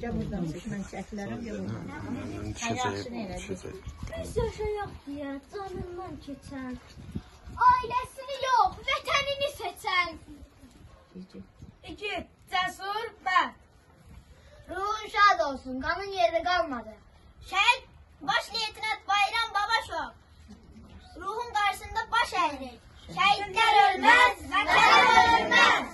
Gel buradan seç, mən çəklərəm, gel buradan. Düşəcək, düşəcək. Biz yaşayaq deyə canından keçən. Ailəsini yox, vətənini seçən. İki, cəsur və Ruhun şad olsun, qanın yeri qalmadı. Şəhid baş leytinat Bayram Babaşov. Ruhun qarşısında baş əydik. Şəhidlər ölməz, vətən